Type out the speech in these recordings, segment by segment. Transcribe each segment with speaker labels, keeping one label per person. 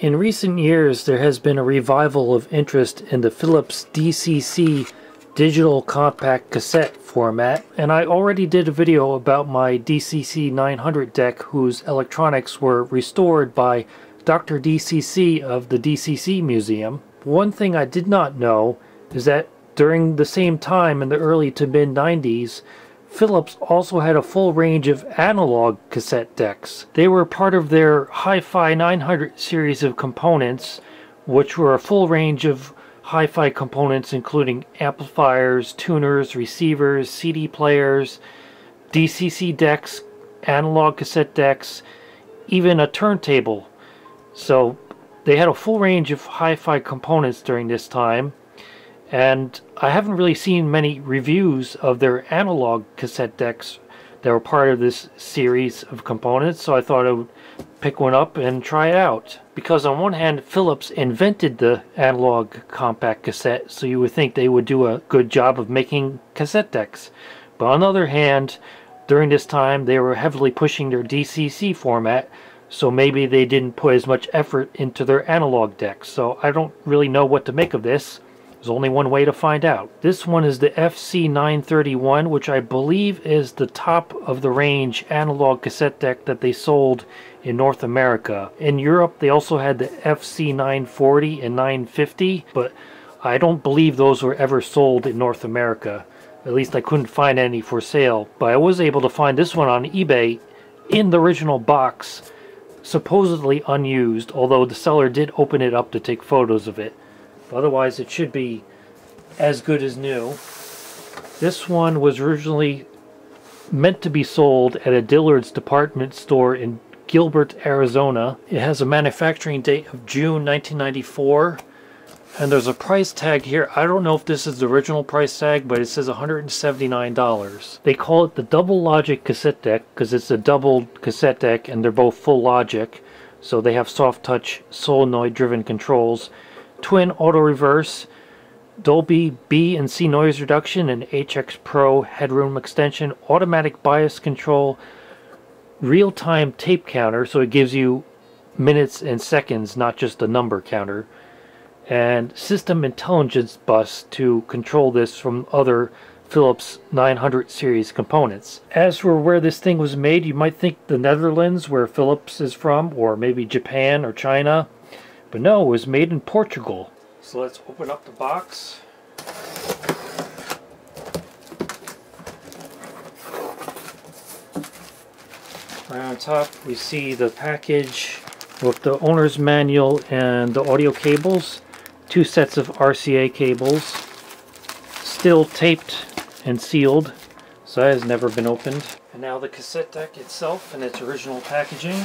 Speaker 1: In recent years, there has been a revival of interest in the Philips DCC digital compact cassette format, and I already did a video about my DCC 900 deck whose electronics were restored by Dr. DCC of the DCC Museum. One thing I did not know is that during the same time in the early to mid 90s, Philips also had a full range of analog cassette decks. They were part of their Hi-Fi 900 series of components, which were a full range of hi-fi components including amplifiers, tuners, receivers, CD players, DCC decks, analog cassette decks, even a turntable. So they had a full range of hi-fi components during this time and I haven't really seen many reviews of their analog cassette decks that were part of this series of components, so I thought I would pick one up and try it out. Because on one hand, Philips invented the analog compact cassette, so you would think they would do a good job of making cassette decks. But on the other hand, during this time, they were heavily pushing their DCC format, so maybe they didn't put as much effort into their analog decks. So I don't really know what to make of this. There's only one way to find out. This one is the FC931, which I believe is the top of the range analog cassette deck that they sold in North America. In Europe, they also had the FC940 and 950, but I don't believe those were ever sold in North America. At least I couldn't find any for sale. But I was able to find this one on eBay in the original box, supposedly unused, although the seller did open it up to take photos of it. Otherwise, it should be as good as new. This one was originally meant to be sold at a Dillard's department store in Gilbert, Arizona. It has a manufacturing date of June 1994. And there's a price tag here. I don't know if this is the original price tag, but it says $179. They call it the Double Logic cassette deck because it's a double cassette deck and they're both full logic. So they have soft touch solenoid driven controls twin auto reverse, Dolby B and C noise reduction, and HX Pro headroom extension, automatic bias control, real time tape counter, so it gives you minutes and seconds, not just a number counter, and system intelligence bus to control this from other Philips 900 series components. As for where this thing was made, you might think the Netherlands, where Philips is from, or maybe Japan or China. But no, it was made in Portugal. So let's open up the box. Right on top we see the package with the owner's manual and the audio cables. Two sets of RCA cables. Still taped and sealed, so that has never been opened. And now the cassette deck itself in its original packaging.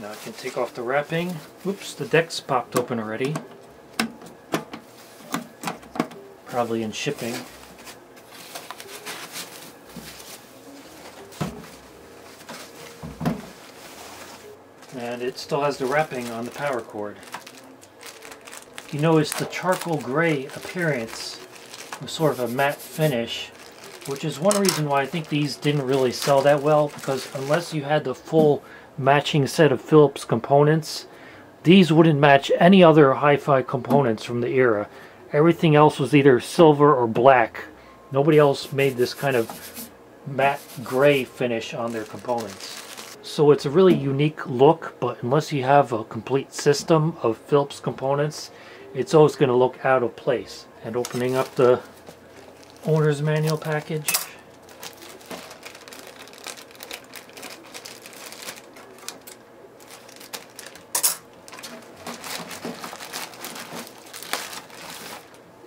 Speaker 1: Now I can take off the wrapping. Oops, the deck's popped open already. Probably in shipping. And it still has the wrapping on the power cord. You notice the charcoal gray appearance with sort of a matte finish, which is one reason why I think these didn't really sell that well, because unless you had the full matching set of Philips components. These wouldn't match any other hi-fi components from the era. Everything else was either silver or black. Nobody else made this kind of matte gray finish on their components. So it's a really unique look, but unless you have a complete system of Philips components, it's always going to look out of place. And opening up the owner's manual package,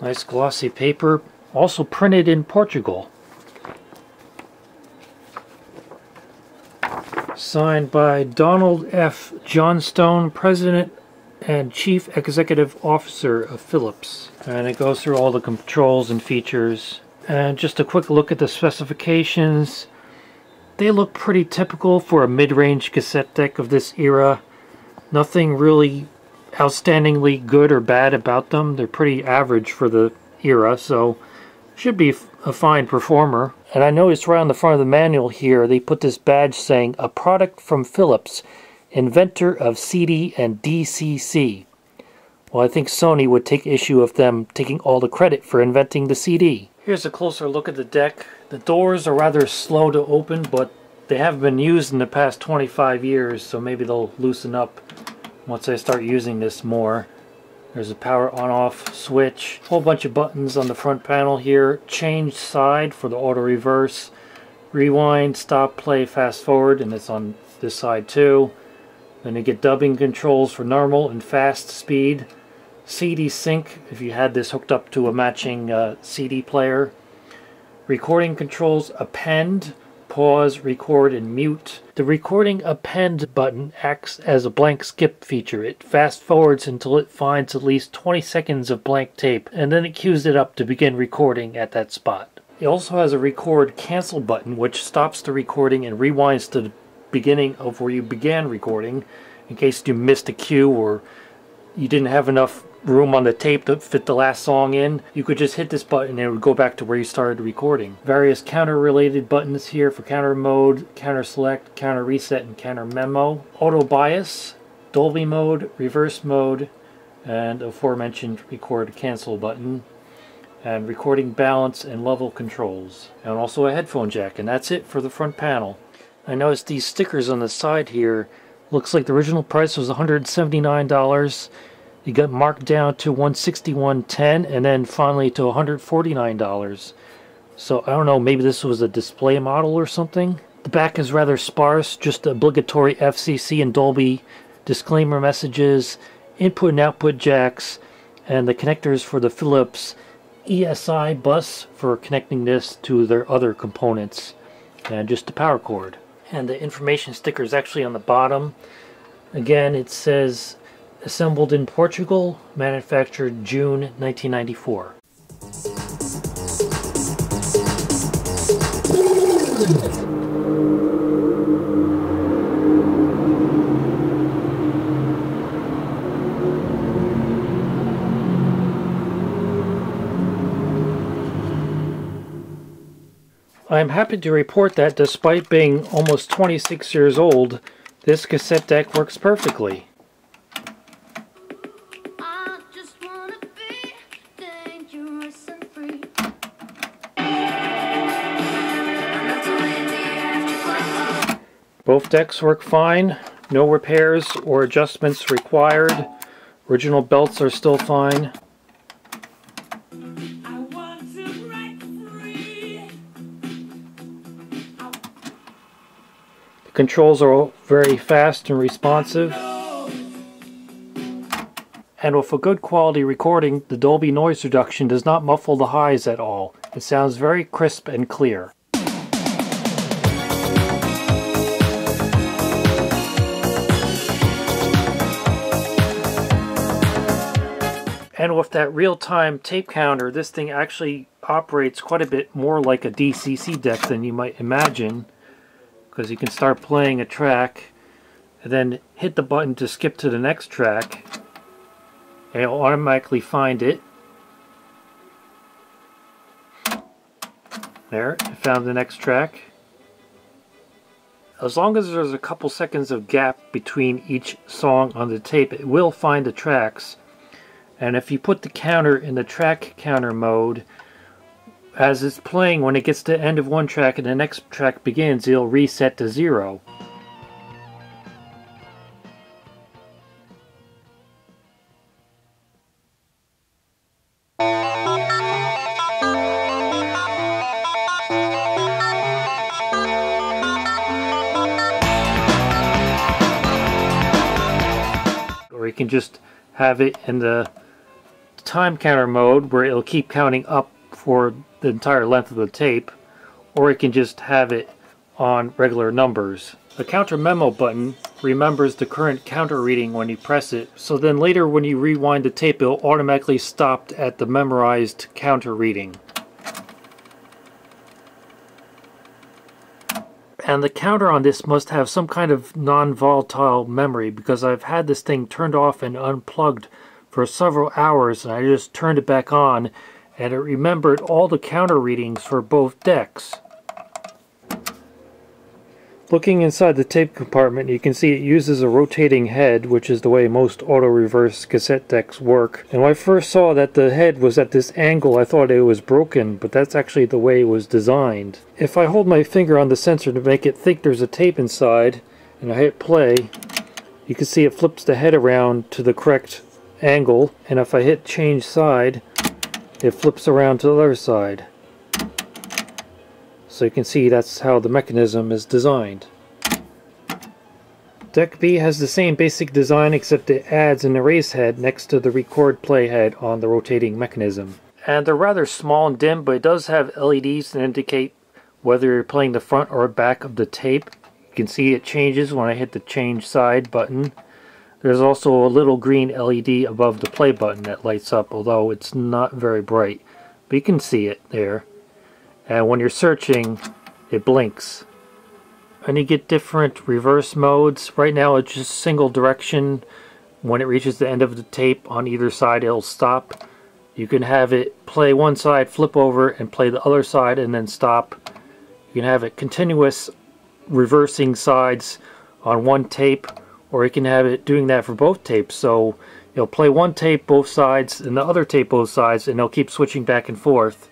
Speaker 1: Nice glossy paper, also printed in Portugal. Signed by Donald F. Johnstone, President and Chief Executive Officer of Philips. And it goes through all the controls and features. And just a quick look at the specifications. They look pretty typical for a mid-range cassette deck of this era. Nothing really outstandingly good or bad about them. They're pretty average for the era, so should be a fine performer. And I noticed right on the front of the manual here, they put this badge saying, a product from Philips, inventor of CD and DCC. Well, I think Sony would take issue of them taking all the credit for inventing the CD. Here's a closer look at the deck. The doors are rather slow to open, but they have been used in the past 25 years, so maybe they'll loosen up once I start using this more. There's a power on off switch. Whole bunch of buttons on the front panel here. Change side for the auto reverse. Rewind, stop, play, fast forward, and it's on this side too. Then you get dubbing controls for normal and fast speed. CD sync if you had this hooked up to a matching uh, CD player. Recording controls append pause, record, and mute. The recording append button acts as a blank skip feature. It fast forwards until it finds at least 20 seconds of blank tape, and then it cues it up to begin recording at that spot. It also has a record cancel button, which stops the recording and rewinds to the beginning of where you began recording in case you missed a cue or you didn't have enough room on the tape to fit the last song in, you could just hit this button and it would go back to where you started recording. Various counter related buttons here for counter mode, counter select, counter reset, and counter memo. Auto bias, Dolby mode, reverse mode, and aforementioned record cancel button. And recording balance and level controls. And also a headphone jack. And that's it for the front panel. I noticed these stickers on the side here. Looks like the original price was $179 it got marked down to 161.10 and then finally to $149. So I don't know, maybe this was a display model or something. The back is rather sparse, just obligatory FCC and Dolby disclaimer messages, input and output jacks, and the connectors for the Philips ESI bus for connecting this to their other components, and just the power cord. And the information sticker is actually on the bottom. Again, it says Assembled in Portugal, manufactured June 1994. I am happy to report that despite being almost 26 years old, this cassette deck works perfectly. Both decks work fine. No repairs or adjustments required. Original belts are still fine. The controls are very fast and responsive. And with a good quality recording, the Dolby noise reduction does not muffle the highs at all. It sounds very crisp and clear. And with that real-time tape counter, this thing actually operates quite a bit more like a DCC deck than you might imagine. Because you can start playing a track, and then hit the button to skip to the next track, and it'll automatically find it. There, it found the next track. As long as there's a couple seconds of gap between each song on the tape, it will find the tracks and if you put the counter in the track counter mode, as it's playing, when it gets to the end of one track and the next track begins, it'll reset to zero. Or you can just have it in the time counter mode where it'll keep counting up for the entire length of the tape or it can just have it on regular numbers. The counter memo button remembers the current counter reading when you press it, so then later when you rewind the tape it'll automatically stop at the memorized counter reading. And the counter on this must have some kind of non-volatile memory because I've had this thing turned off and unplugged for several hours and I just turned it back on and it remembered all the counter readings for both decks. Looking inside the tape compartment, you can see it uses a rotating head, which is the way most auto-reverse cassette decks work. And when I first saw that the head was at this angle, I thought it was broken, but that's actually the way it was designed. If I hold my finger on the sensor to make it think there's a tape inside, and I hit play, you can see it flips the head around to the correct angle, and if I hit change side, it flips around to the other side. So you can see that's how the mechanism is designed. Deck B has the same basic design except it adds an erase head next to the record play head on the rotating mechanism. And they're rather small and dim, but it does have LEDs to indicate whether you're playing the front or back of the tape. You can see it changes when I hit the change side button. There's also a little green LED above the play button that lights up, although it's not very bright. But you can see it there. And when you're searching it blinks. And you get different reverse modes. Right now it's just single direction. When it reaches the end of the tape on either side it'll stop. You can have it play one side flip over and play the other side and then stop. You can have it continuous reversing sides on one tape or you can have it doing that for both tapes so you'll play one tape both sides and the other tape both sides and they'll keep switching back and forth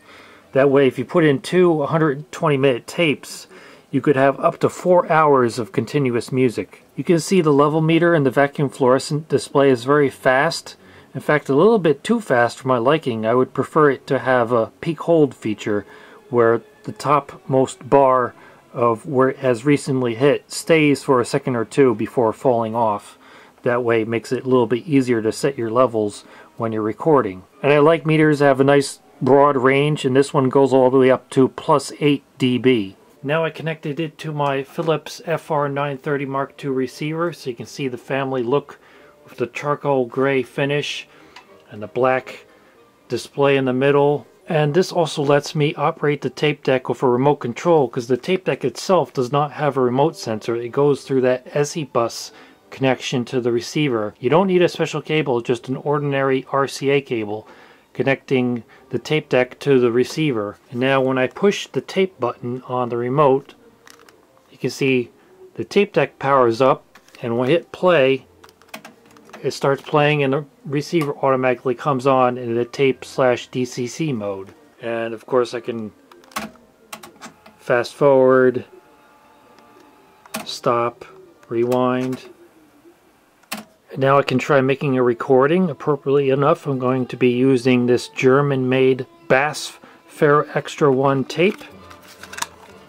Speaker 1: that way, if you put in two 120 minute tapes, you could have up to four hours of continuous music. You can see the level meter and the vacuum fluorescent display is very fast. In fact, a little bit too fast for my liking. I would prefer it to have a peak hold feature where the topmost bar of where it has recently hit stays for a second or two before falling off. That way it makes it a little bit easier to set your levels when you're recording. And I like meters that have a nice broad range and this one goes all the way up to plus 8 dB. Now I connected it to my Philips FR930 Mark II receiver so you can see the family look with the charcoal gray finish and the black display in the middle. And this also lets me operate the tape deck with a remote control because the tape deck itself does not have a remote sensor. It goes through that SE bus connection to the receiver. You don't need a special cable, just an ordinary RCA cable connecting the tape deck to the receiver. And now when I push the tape button on the remote, you can see the tape deck powers up and when I hit play, it starts playing and the receiver automatically comes on in the tape slash DCC mode. And of course I can fast forward, stop, rewind, now I can try making a recording appropriately enough. I'm going to be using this German-made BASF Ferro Extra 1 tape.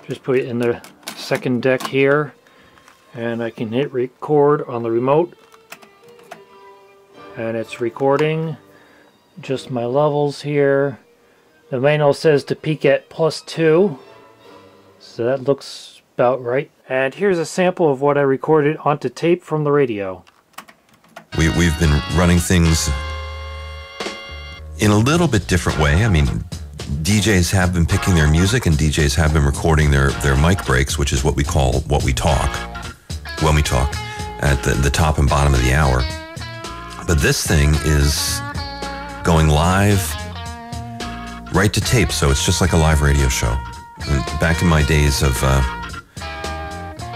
Speaker 1: Just put it in the second deck here and I can hit record on the remote and it's recording just my levels here. The manual says to peak at plus 2 so that looks about right. And here's a sample of what I recorded onto tape from the radio.
Speaker 2: We, we've been running things in a little bit different way. I mean, DJs have been picking their music and DJs have been recording their, their mic breaks, which is what we call what we talk, when we talk, at the, the top and bottom of the hour. But this thing is going live right to tape, so it's just like a live radio show. And back in my days of uh,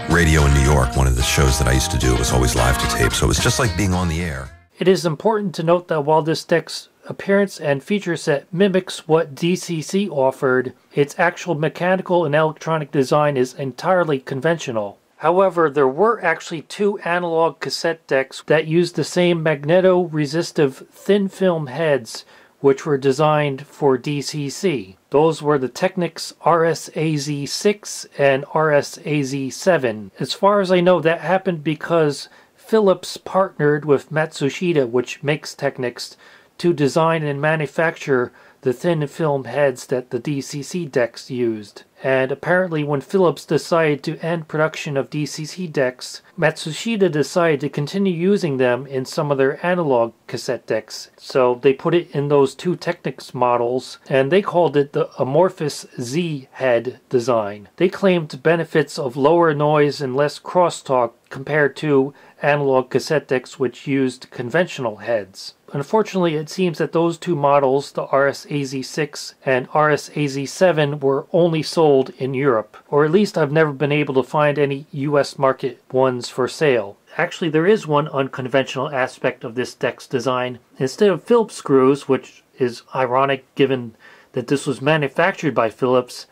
Speaker 2: radio in New York, one of the shows that I used to do was always live to tape, so it was just like being on the air.
Speaker 1: It is important to note that while this deck's appearance and feature set mimics what DCC offered, its actual mechanical and electronic design is entirely conventional. However, there were actually two analog cassette decks that used the same magneto-resistive thin film heads which were designed for DCC. Those were the Technics RSAZ6 and RSAZ7. As far as I know, that happened because Philips partnered with Matsushita, which makes Technics, to design and manufacture the thin film heads that the DCC decks used. And apparently, when Philips decided to end production of DCC decks, Matsushita decided to continue using them in some of their analog cassette decks. So they put it in those two Technics models, and they called it the Amorphous Z head design. They claimed benefits of lower noise and less crosstalk compared to analog cassette decks which used conventional heads. Unfortunately, it seems that those two models, the RS-AZ6 and RS-AZ7, were only sold in Europe, or at least I've never been able to find any US market ones for sale. Actually, there is one unconventional aspect of this deck's design. Instead of Phillips screws, which is ironic given that this was manufactured by Philips,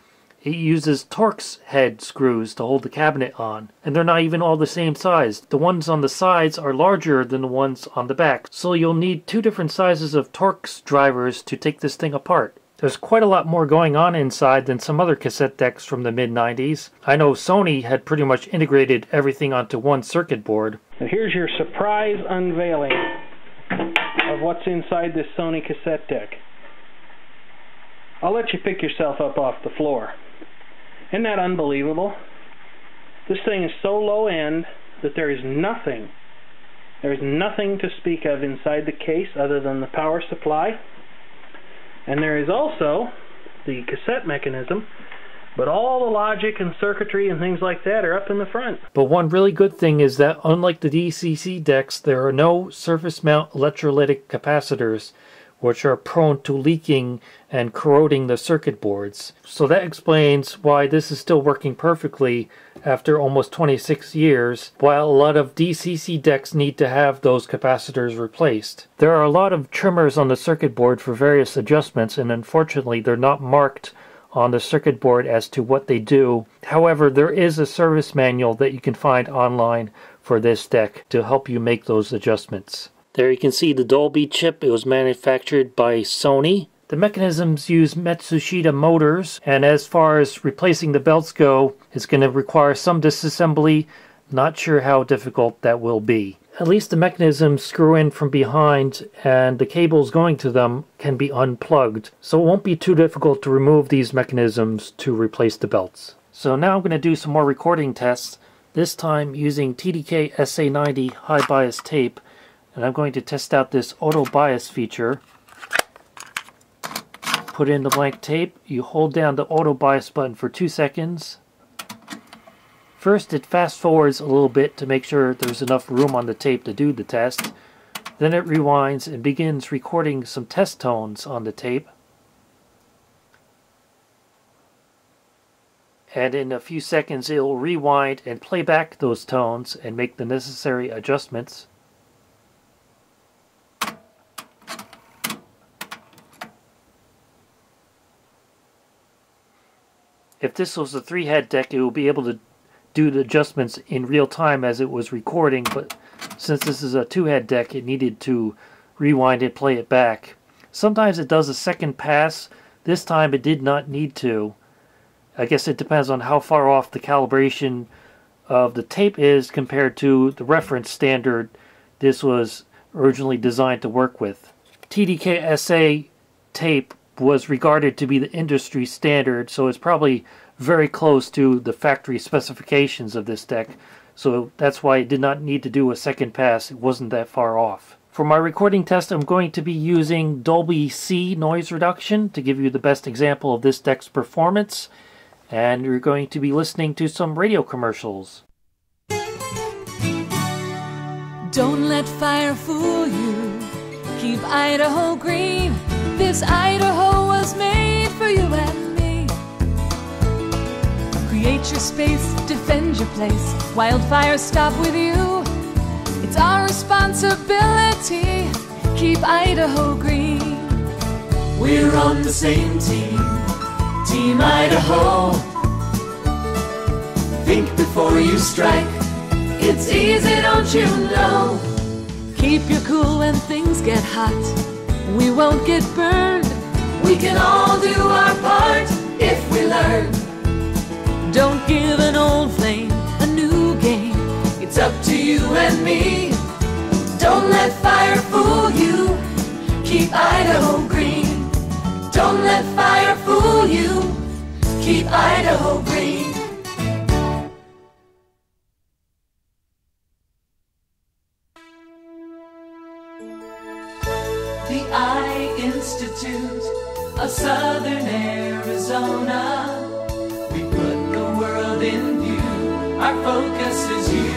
Speaker 1: it uses Torx head screws to hold the cabinet on, and they're not even all the same size. The ones on the sides are larger than the ones on the back, so you'll need two different sizes of Torx drivers to take this thing apart. There's quite a lot more going on inside than some other cassette decks from the mid 90s. I know Sony had pretty much integrated everything onto one circuit board.
Speaker 3: And here's your surprise unveiling of what's inside this Sony cassette deck. I'll let you pick yourself up off the floor. Isn't that unbelievable? This thing is so low end that there is nothing, there is nothing to speak of inside the case other than the power supply. And there is also the cassette mechanism, but all the logic and circuitry and things like that are up in the front.
Speaker 1: But one really good thing is that unlike the DCC decks, there are no surface mount electrolytic capacitors which are prone to leaking and corroding the circuit boards. So that explains why this is still working perfectly after almost 26 years, while a lot of DCC decks need to have those capacitors replaced. There are a lot of trimmers on the circuit board for various adjustments, and unfortunately they're not marked on the circuit board as to what they do. However, there is a service manual that you can find online for this deck to help you make those adjustments. There you can see the Dolby chip. It was manufactured by Sony. The mechanisms use Matsushita motors, and as far as replacing the belts go, it's going to require some disassembly. Not sure how difficult that will be. At least the mechanisms screw in from behind, and the cables going to them can be unplugged, so it won't be too difficult to remove these mechanisms to replace the belts. So now I'm going to do some more recording tests, this time using TDK SA90 high bias tape and I'm going to test out this auto bias feature. Put in the blank tape, you hold down the auto bias button for two seconds. First it fast forwards a little bit to make sure there's enough room on the tape to do the test. Then it rewinds and begins recording some test tones on the tape. And in a few seconds it will rewind and play back those tones and make the necessary adjustments. If this was a three head deck, it will be able to do the adjustments in real time as it was recording, but since this is a two head deck, it needed to rewind and play it back. Sometimes it does a second pass. This time it did not need to. I guess it depends on how far off the calibration of the tape is compared to the reference standard this was originally designed to work with. TDK SA tape was regarded to be the industry standard, so it's probably very close to the factory specifications of this deck. So that's why it did not need to do a second pass. It wasn't that far off. For my recording test, I'm going to be using Dolby C noise reduction to give you the best example of this deck's performance. And you're going to be listening to some radio commercials.
Speaker 4: Don't let fire fool you. Keep Idaho green. This Idaho was made for you and me. Create your space, defend your place. Wildfires stop with you. It's our responsibility. Keep Idaho green.
Speaker 5: We're on the same team, Team Idaho. Think before you strike. It's easy, don't you know?
Speaker 4: Keep you cool when things get hot we won't get burned.
Speaker 5: We can all do our part if we learn.
Speaker 4: Don't give an old flame a new game.
Speaker 5: It's up to you and me. Don't let fire fool you. Keep Idaho green. Don't let fire fool you. Keep Idaho green. Institute of Southern Arizona. We put the world in view. Our focus is you.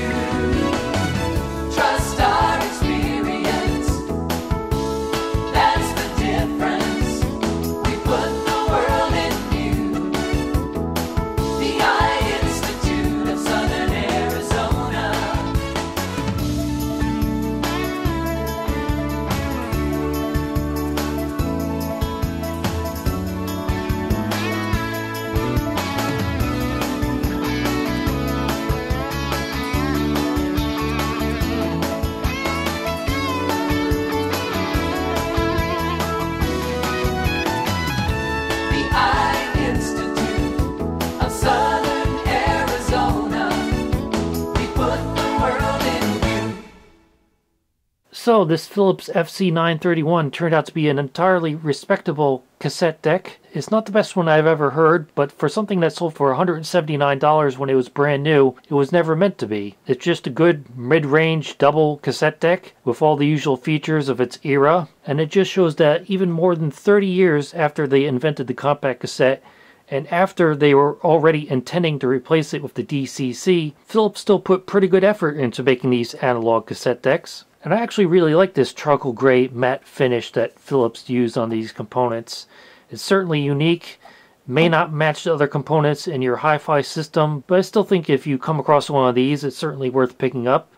Speaker 1: So, this Philips FC931 turned out to be an entirely respectable cassette deck. It's not the best one I've ever heard, but for something that sold for $179 when it was brand new, it was never meant to be. It's just a good mid range double cassette deck with all the usual features of its era, and it just shows that even more than 30 years after they invented the compact cassette, and after they were already intending to replace it with the DCC, Philips still put pretty good effort into making these analog cassette decks. And I actually really like this charcoal gray matte finish that Philips used on these components. It's certainly unique, may not match the other components in your hi-fi system, but I still think if you come across one of these, it's certainly worth picking up.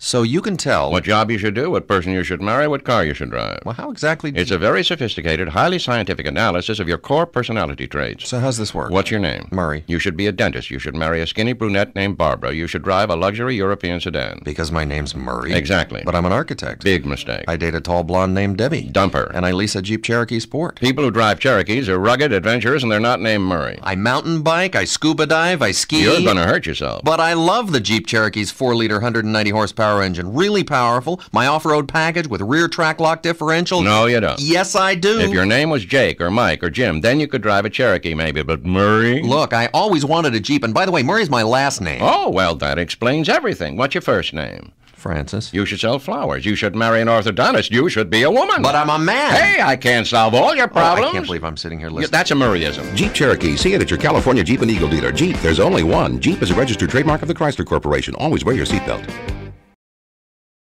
Speaker 6: So you can tell.
Speaker 7: What job you should do, what person you should marry, what car you should drive.
Speaker 6: Well, how exactly?
Speaker 7: It's a very sophisticated, highly scientific analysis of your core personality traits.
Speaker 6: So how's this work?
Speaker 7: What's your name?
Speaker 6: Murray.
Speaker 7: You should be a dentist. You should marry a skinny brunette named Barbara. You should drive a luxury European sedan.
Speaker 6: Because my name's Murray.
Speaker 7: Exactly.
Speaker 6: But I'm an architect.
Speaker 7: Big mistake.
Speaker 6: I date a tall blonde named Debbie.
Speaker 7: Dumper.
Speaker 6: And I lease a Jeep Cherokee Sport.
Speaker 7: People who drive Cherokees are rugged, adventurous, and they're not named Murray.
Speaker 6: I mountain bike, I scuba dive, I ski.
Speaker 7: You're gonna hurt yourself.
Speaker 6: But I love the Jeep Cherokee's 4 liter 190 horsepower engine. Really powerful. My off road package with rear Trac-Lok differential.
Speaker 7: No, you don't.
Speaker 6: Yes, I do.
Speaker 7: If your name was Jake or Mike or Jim, then you could drive a Cherokee maybe, but Murray?
Speaker 6: Look, I always wanted a Jeep, and by the way, Murray's my last name.
Speaker 7: Oh, well, that explains everything. What's your first name?
Speaker 6: Francis.
Speaker 7: You should sell flowers. You should marry an orthodontist. You should be a woman.
Speaker 6: But I'm a man.
Speaker 7: Hey, I can't solve all your
Speaker 6: Oh,
Speaker 7: problems.
Speaker 6: I can't believe I'm sitting here
Speaker 7: Yeah,
Speaker 6: listening.
Speaker 7: That's a Murrayism.
Speaker 8: Jeep Cherokee. See it at your California Jeep and Eagle dealer. Jeep, there's only one. Jeep is a registered trademark of the Chrysler Corporation. Always wear your seatbelt.